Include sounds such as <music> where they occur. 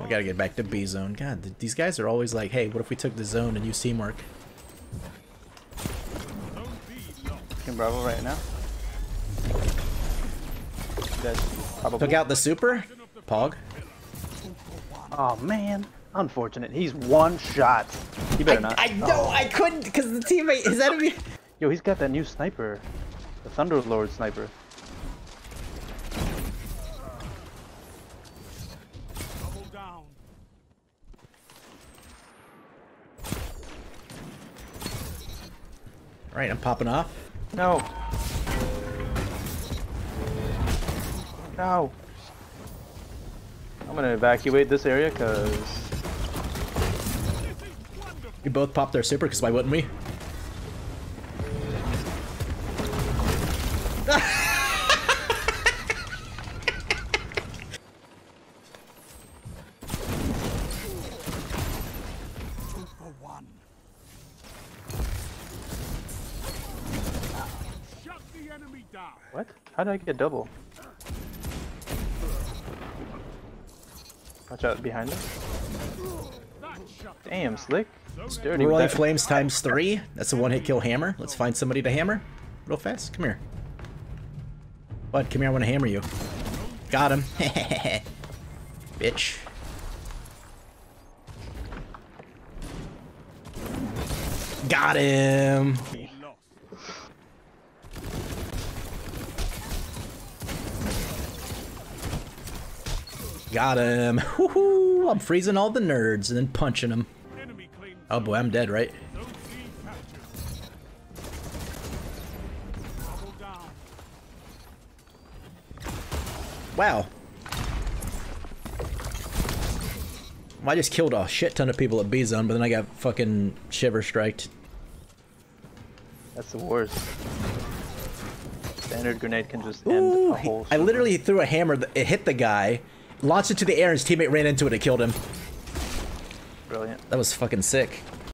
We gotta get back to B zone. God, th- these guys are always like, hey, what if we took the zone and use teamwork? Can Bravo right now. Guys probably. Took out the super? Pog? Oh man, unfortunate. He's one shot. You better not. I know, I couldn't, because the teammate, his enemy... Yo, he's got that new sniper, the Thunderlord sniper. Alright, I'm popping off. No. No. I'm gonna evacuate this area because We both popped our super, because why wouldn't we? What? How did I get double? Watch out behind us. That shut them Damn, Sliq. It's dirty. with Rolling that. Flames times three. That's a one-hit kill hammer. Let's find somebody to hammer. Real fast. Come here. Bud, come here. I want to hammer you. Got him. <laughs> Bitch. Got him. Got him. Woohoo! <laughs> I'm freezing all the nerds and then punching them. Oh boy, I'm dead, right? zone C captured. Double down. Wow. I just killed a shit ton of people at B zone, but then I got fucking shiver striked. That's the worst. Standard grenade can just end a whole. I literally threw a hammer. It hit the guy, launched it to the air, and his teammate ran into it. It killed him. brilliant. That was fucking sick.